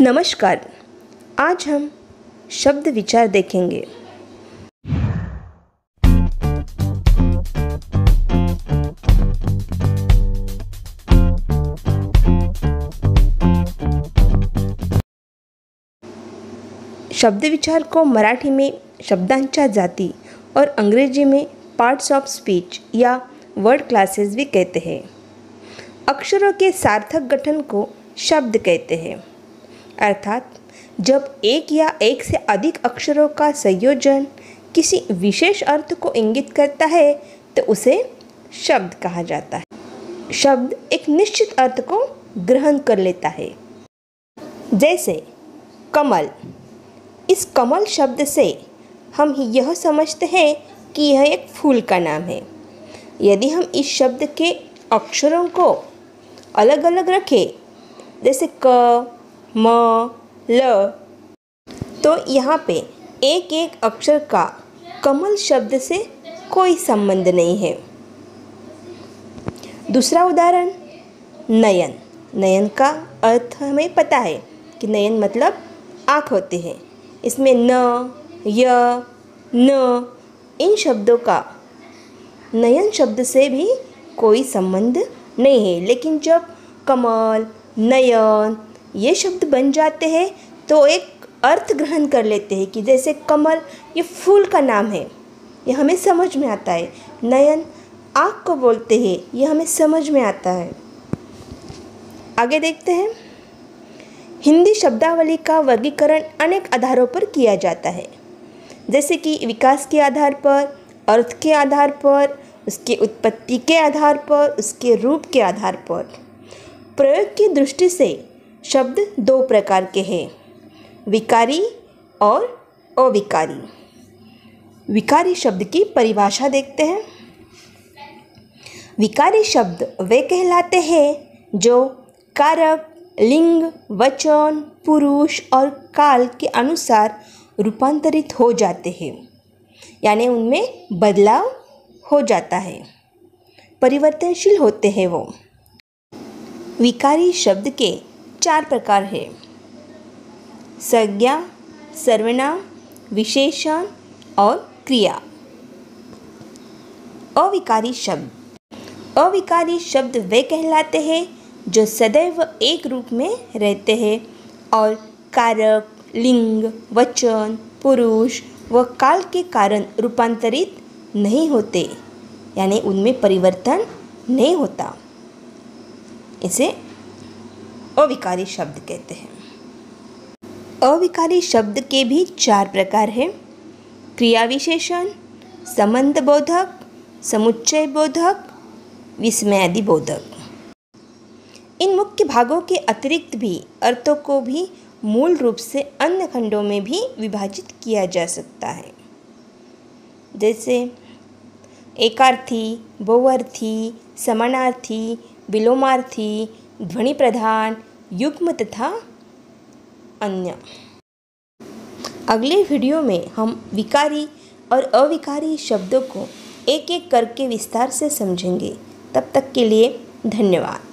नमस्कार, आज हम शब्द विचार देखेंगे। शब्द विचार को मराठी में शब्दांच्या जाति और अंग्रेज़ी में पार्ट्स ऑफ़ स्पीच या वर्ड क्लासेस भी कहते हैं। अक्षरों के सार्थक गठन को शब्द कहते हैं। अर्थात जब एक या एक से अधिक अक्षरों का संयोजन किसी विशेष अर्थ को इंगित करता है तो उसे शब्द कहा जाता है। शब्द एक निश्चित अर्थ को ग्रहण कर लेता है। जैसे, कमल। इस कमल शब्द से हम यह समझते हैं कि यह एक फूल का नाम है। यदि हम इस शब्द के अक्षरों को अलग अलग रखें, जैसे क म, ल। तो यहाँ पे एक एक अक्षर का कमल शब्द से कोई संबंध नहीं है। दूसरा उदाहरण, नयन। नयन का अर्थ हमें पता है कि नयन मतलब आँख होते हैं। इसमें न, य, न, इन शब्दों का नयन शब्द से भी कोई संबंध नहीं है। लेकिन जब कमल, नयन ये शब्द बन जाते हैं तो एक अर्थ ग्रहण कर लेते हैं कि जैसे कमल, ये फूल का नाम है। ये हमें समझ में आता है। नयन आँख को बोलते हैं, ये हमें समझ में आता है। आगे देखते हैं। हिंदी शब्दावली का वर्गीकरण अनेक आधारों पर किया जाता है। जैसे कि विकास के आधार पर, अर्थ के आधार पर, उसके उत्पत्ति के आधार पर, उसके रूप के आधार पर। प्रयोग की दृष्टि से शब्द दो प्रकार के हैं, विकारी और अविकारी। विकारी शब्द की परिभाषा देखते हैं। विकारी शब्द वे कहलाते हैं जो कारक, लिंग, वचन, पुरुष और काल के अनुसार रूपांतरित हो जाते हैं, यानी उनमें बदलाव हो जाता है, परिवर्तनशील होते हैं वो। विकारी शब्द के चार प्रकार है। संज्ञा, सर्वनाम, विशेषण और क्रिया। अविकारी शब्द। अविकारी शब्द वे कहलाते हैं जो सदैव एक रूप में रहते हैं और कारक, लिंग, वचन, पुरुष व काल के कारण रूपांतरित नहीं होते, यानी उनमें परिवर्तन नहीं होता। इसे अविकारी शब्द कहते हैं। अविकारी शब्द के भी चार प्रकार हैं। क्रिया विशेषण संबंध बोधक, समुच्चय बोधक, विस्मयादि बोधक। इन मुख्य भागों के अतिरिक्त भी, अर्थों को भी मूल रूप से अन्य खंडों में भी विभाजित किया जा सकता है। जैसे, एकार्थी, बहुअर्थी, समानार्थी, विलोमार्थी ध्वनि प्रधान युग्म तथा अन्य। अगले वीडियो में हम विकारी और अविकारी शब्दों को एक एक करके विस्तार से समझेंगे। तब तक के लिए धन्यवाद।